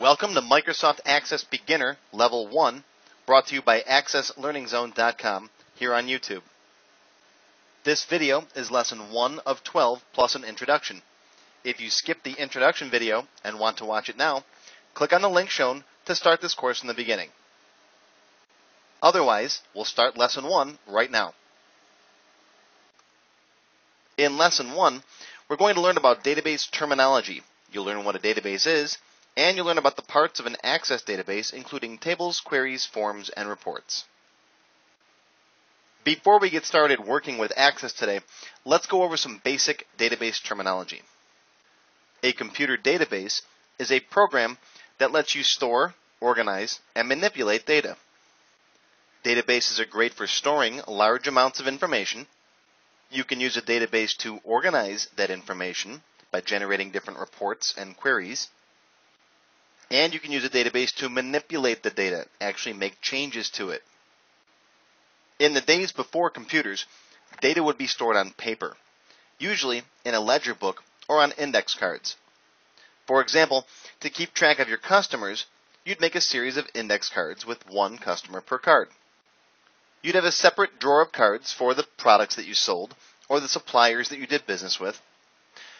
Welcome to Microsoft Access Beginner Level 1, brought to you by AccessLearningZone.com here on YouTube. This video is lesson 1 of 12 plus an introduction. If you skip the introduction video and want to watch it now, click on the link shown to start this course from the beginning. Otherwise, we'll start lesson 1 right now. In lesson 1, we're going to learn about database terminology. You'll learn what a database is and you'll learn about the parts of an Access database, including tables, queries, forms, and reports. Before we get started working with Access today, let's go over some basic database terminology. A computer database is a program that lets you store, organize, and manipulate data. Databases are great for storing large amounts of information. You can use a database to organize that information by generating different reports and queries. And you can use a database to manipulate the data, actually make changes to it. In the days before computers, data would be stored on paper, usually in a ledger book or on index cards. For example, to keep track of your customers, you'd make a series of index cards with one customer per card. You'd have a separate drawer of cards for the products that you sold or the suppliers that you did business with.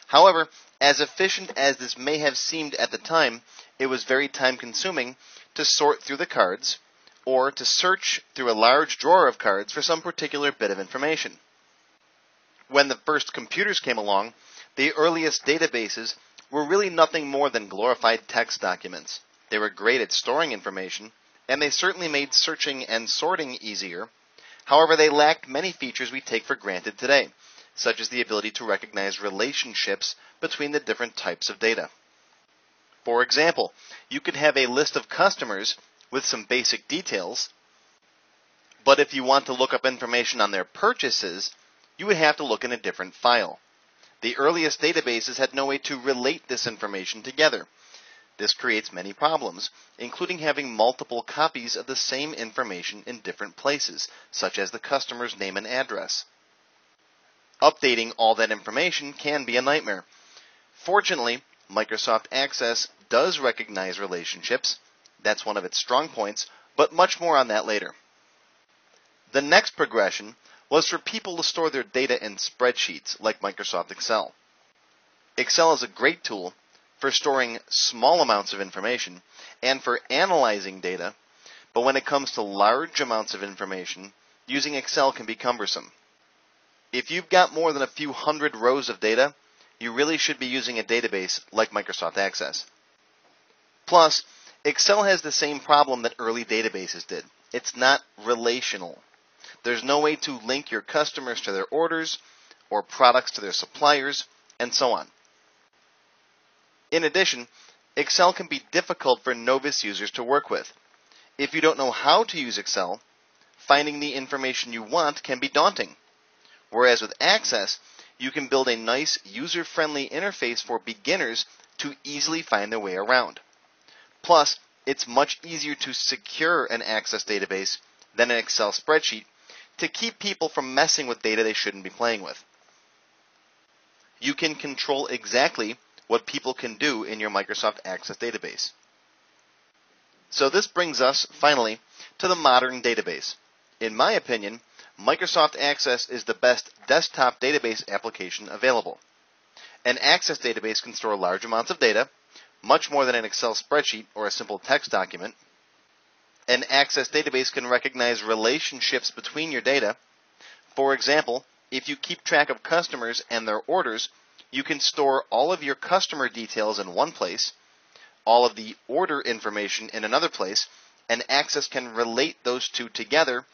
However, as efficient as this may have seemed at the time, it was very time consuming to sort through the cards or to search through a large drawer of cards for some particular bit of information. When the first computers came along, the earliest databases were really nothing more than glorified text documents. They were great at storing information, and they certainly made searching and sorting easier. However, they lacked many features we take for granted today, such as the ability to recognize relationships between the different types of data. For example, you could have a list of customers with some basic details, but if you want to look up information on their purchases, you would have to look in a different file. The earliest databases had no way to relate this information together. This creates many problems, including having multiple copies of the same information in different places, such as the customer's name and address. Updating all that information can be a nightmare. Fortunately, Microsoft Access does recognize relationships. That's one of its strong points, but much more on that later. The next progression was for people to store their data in spreadsheets like Microsoft Excel. Excel is a great tool for storing small amounts of information and for analyzing data, but when it comes to large amounts of information, using Excel can be cumbersome. If you've got more than a few hundred rows of data, you really should be using a database like Microsoft Access. Plus, Excel has the same problem that early databases did. It's not relational. There's no way to link your customers to their orders or products to their suppliers and so on. In addition, Excel can be difficult for novice users to work with. If you don't know how to use Excel, finding the information you want can be daunting. Whereas with Access, you can build a nice user friendly interface for beginners to easily find their way around. Plus, it's much easier to secure an Access database than an Excel spreadsheet to keep people from messing with data they shouldn't be playing with. You can control exactly what people can do in your Microsoft Access database. So this brings us, finally, to the modern database. In my opinion, Microsoft Access is the best desktop database application available. An Access database can store large amounts of data, much more than an Excel spreadsheet or a simple text document. An Access database can recognize relationships between your data. For example, if you keep track of customers and their orders, you can store all of your customer details in one place, all of the order information in another place, and Access can relate those two together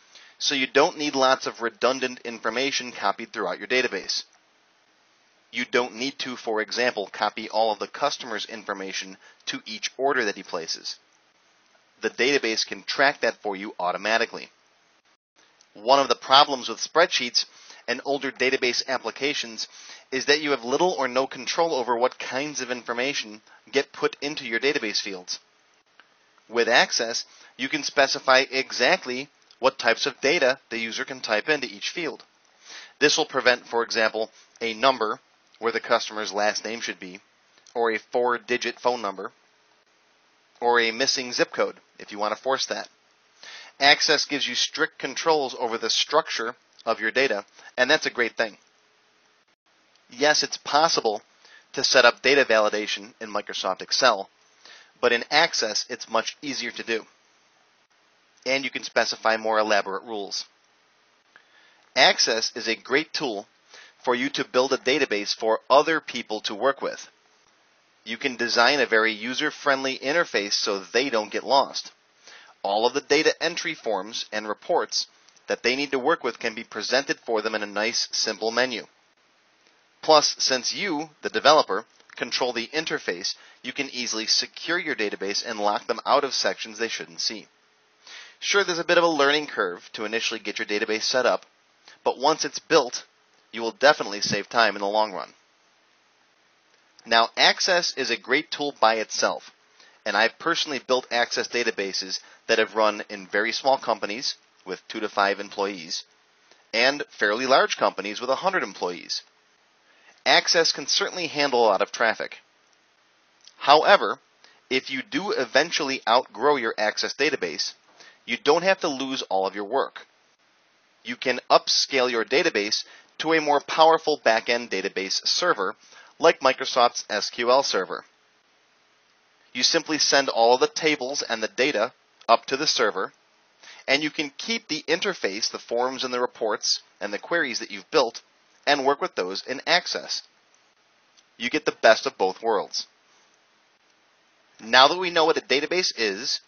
so you don't need lots of redundant information copied throughout your database. You don't need to, for example, copy all of the customer's information to each order that he places. The database can track that for you automatically. One of the problems with spreadsheets and older database applications is that you have little or no control over what kinds of information get put into your database fields. With Access, you can specify exactly what types of data the user can type into each field. This will prevent, for example, a number where the customer's last name should be, or a four digit phone number. or a missing zip code if you want to force that. Access gives you strict controls over the structure of your data, and that's a great thing. Yes, it's possible to set up data validation in Microsoft Excel, but in Access, it's much easier to do. And you can specify more elaborate rules. Access is a great tool for you to build a database for other people to work with. You can design a very user friendly interface so they don't get lost. All of the data entry forms and reports that they need to work with can be presented for them in a nice, simple menu. Plus, since you, the developer, control the interface, you can easily secure your database and lock them out of sections they shouldn't see. Sure, there's a bit of a learning curve to initially get your database set up, but once it's built, you will definitely save time in the long run. Now, Access is a great tool by itself, and I've personally built Access databases that have run in very small companies with two to five employees and fairly large companies with 100 employees. Access can certainly handle a lot of traffic. However, if you do eventually outgrow your Access database, you don't have to lose all of your work. You can upscale your database to a more powerful backend database server like Microsoft's SQL Server. You simply send all of the tables and the data up to the server, and you can keep the interface, the forms and the reports and the queries that you've built, and work with those in Access. You get the best of both worlds. Now that we know what a database is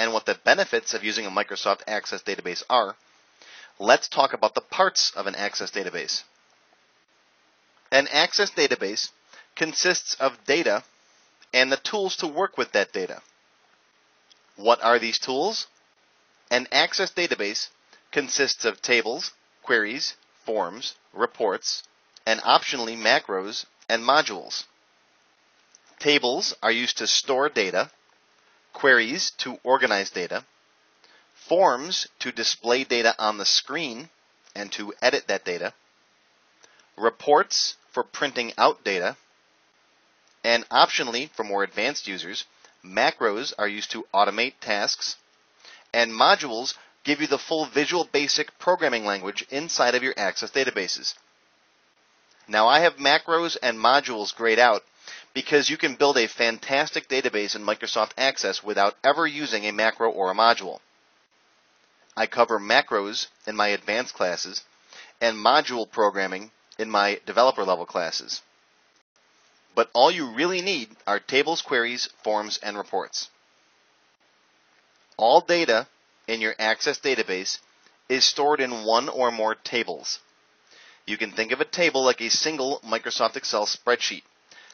and what the benefits of using a Microsoft Access database are, let's talk about the parts of an Access database. An Access database consists of data and the tools to work with that data. What are these tools? An Access database consists of tables, queries, forms, reports, and optionally macros and modules. Tables are used to store data, queries to organize data, forms to display data on the screen and to edit that data, reports for printing out data, and optionally, for more advanced users, macros are used to automate tasks, and modules give you the full Visual Basic programming language inside of your Access databases. Now, I have macros and modules grayed out because you can build a fantastic database in Microsoft Access without ever using a macro or a module. I cover macros in my advanced classes and module programming in my developer level classes but all you really need are tables, queries, forms, and reports. All data in your Access database is stored in one or more tables. You can think of a table like a single Microsoft Excel spreadsheet.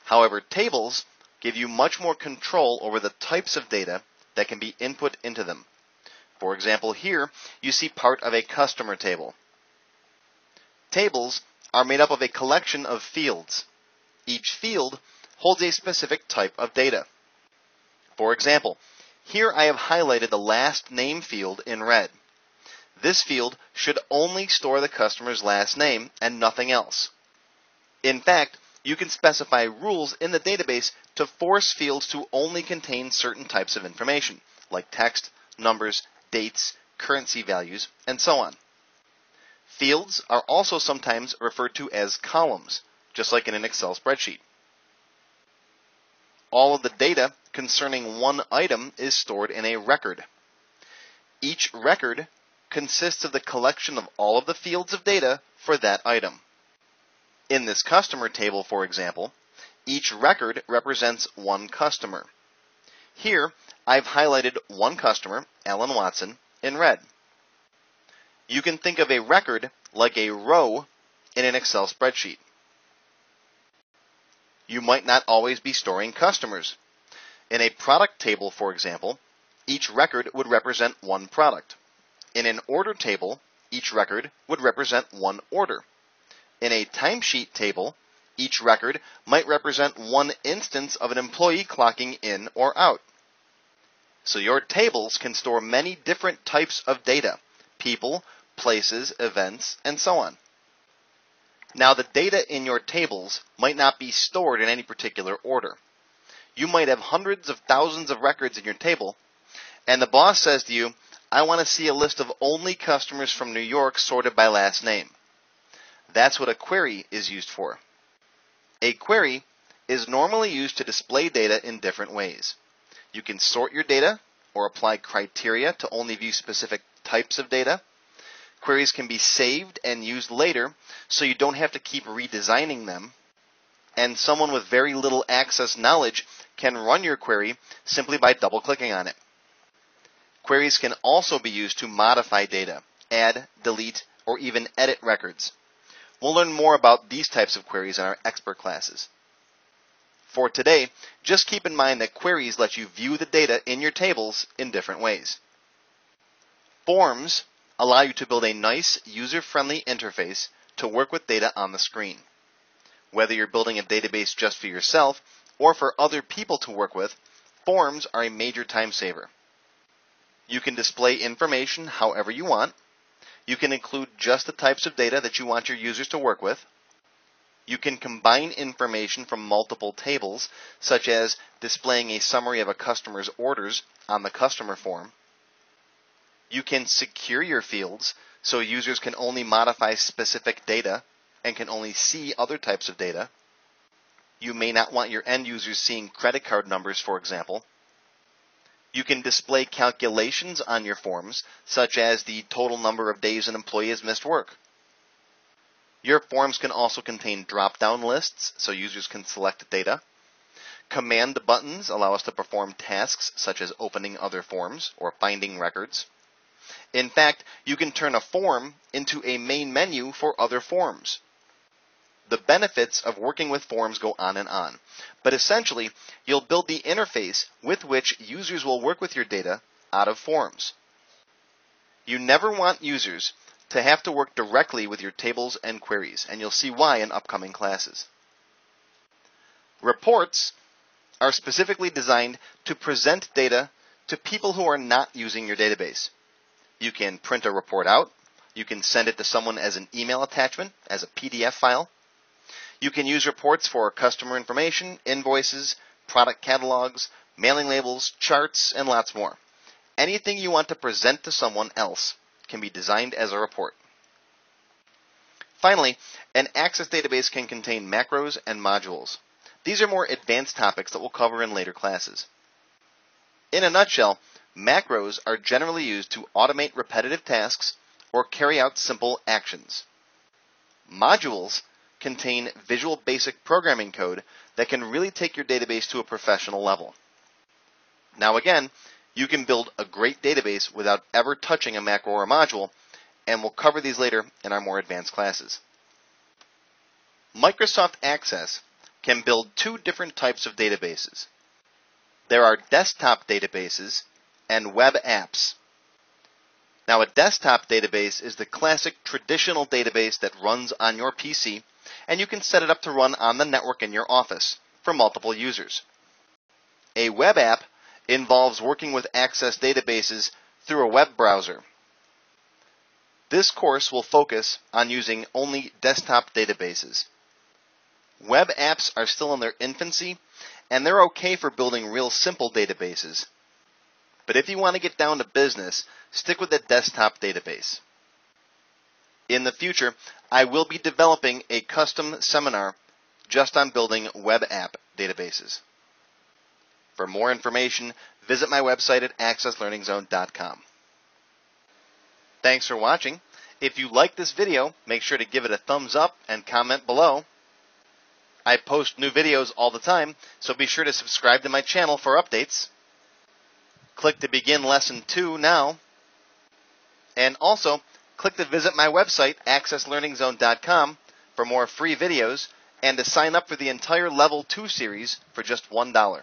However, tables give you much more control over the types of data that can be input into them. For example, here you see part of a customer table. Tables are made up of a collection of fields each field holds a specific type of data. For example, here I have highlighted the last name field in red. This field should only store the customer's last name and nothing else. In fact, you can specify rules in the database to force fields to only contain certain types of information, like text, numbers, dates, currency values, and so on. Fields are also sometimes referred to as columns, just like in an Excel spreadsheet. All of the data concerning one item is stored in a record. Each record consists of the collection of all of the fields of data for that item. In this customer table, for example, each record represents one customer. Here, I've highlighted one customer, Alan Watson, in red. You can think of a record like a row in an Excel spreadsheet you might not always be storing customers. In a product table, for example, each record would represent one product. In an order table, each record would represent one order. In a timesheet table, each record might represent one instance of an employee clocking in or out. So your tables can store many different types of data people, places, events, and so on. Now, the data in your tables might not be stored in any particular order. you might have hundreds of thousands of records in your table, and the boss says to you, I want to see a list of only customers from New York sorted by last name. That's what a query is used for. A query is normally used to display data in different ways. You can sort your data or apply criteria to only view specific types of data. Queries can be saved and used later so you don't have to keep redesigning them. And someone with very little access knowledge can run your query simply by double clicking on it. Queries can also be used to modify data, add, delete, or even edit records. We'll learn more about these types of queries in our expert classes. For today, just keep in mind that queries let you view the data in your tables in different ways. Forms allow you to build a nice, user-friendly interface to work with data on the screen. Whether you're building a database just for yourself or for other people to work with, forms are a major time saver. You can display information however you want. You can include just the types of data that you want your users to work with. You can combine information from multiple tables, such as displaying a summary of a customer's orders on the customer form. You can secure your fields so users can only modify specific data and can only see other types of data. You may not want your end users seeing credit card numbers, for example. You can display calculations on your forms, such as the total number of days an employee has missed work. Your forms can also contain drop down lists so users can select data. Command buttons allow us to perform tasks such as opening other forms or finding records. In fact, you can turn a form into a main menu for other forms. The benefits of working with forms go on and on, but essentially, you'll build the interface with which users will work with your data out of forms. You never want users to have to work directly with your tables and queries, and you'll see why in upcoming classes. Reports are specifically designed to present data to people who are not using your database. You can print a report out. You can send it to someone as an email attachment, as a PDF file. You can use reports for customer information, invoices, product catalogs, mailing labels, charts, and lots more. Anything you want to present to someone else can be designed as a report. Finally, an Access database can contain macros and modules. These are more advanced topics that we'll cover in later classes. In a nutshell, macros are generally used to automate repetitive tasks or carry out simple actions. Modules contain Visual Basic programming code that can really take your database to a professional level. Now again, you can build a great database without ever touching a macro or a module, and we'll cover these later in our more advanced classes. Microsoft Access can build two different types of databases. There are desktop databases and web apps. Now, a desktop database is the classic traditional database that runs on your PC and you can set it up to run on the network in your office for multiple users. A web app involves working with Access databases through a web browser. This course will focus on using only desktop databases. Web apps are still in their infancy, and they're okay for building real simple databases. But if you want to get down to business, stick with the desktop database. In the future, I will be developing a custom seminar just on building web app databases. For more information, visit my website at accesslearningzone.com. Thanks for watching. If you like this video, make sure to give it a thumbs up and comment below. I post new videos all the time, so be sure to subscribe to my channel for updates. Click to begin lesson 2 now. And also, click to visit my website, accesslearningzone.com, for more free videos and to sign up for the entire Level 2 series for just $1.